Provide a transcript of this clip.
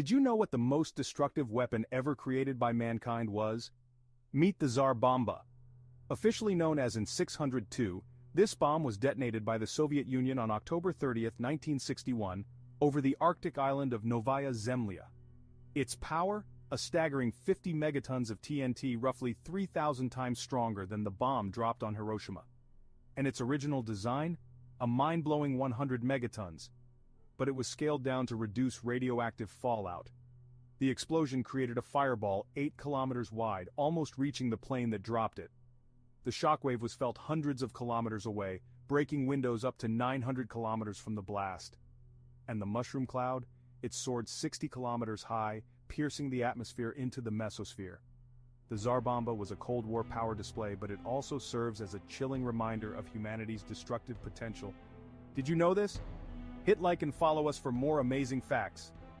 Did you know what the most destructive weapon ever created by mankind was? Meet the Tsar Bomba. Officially known as AN602, this bomb was detonated by the Soviet Union on October 30, 1961, over the Arctic island of Novaya Zemlya. Its power? A staggering 50 megatons of TNT roughly 3,000 times stronger than the bomb dropped on Hiroshima. And its original design? A mind-blowing 100 megatons. But it was scaled down to reduce radioactive fallout. The explosion created a fireball 8 kilometers wide, almost reaching the plane that dropped it. The shockwave was felt hundreds of kilometers away, breaking windows up to 900 kilometers from the blast. And the mushroom cloud? It soared 60 kilometers high, piercing the atmosphere into the mesosphere. The Tsar Bomba was a Cold War power display but it also serves as a chilling reminder of humanity's destructive potential. Did you know this? Hit like and follow us for more amazing facts.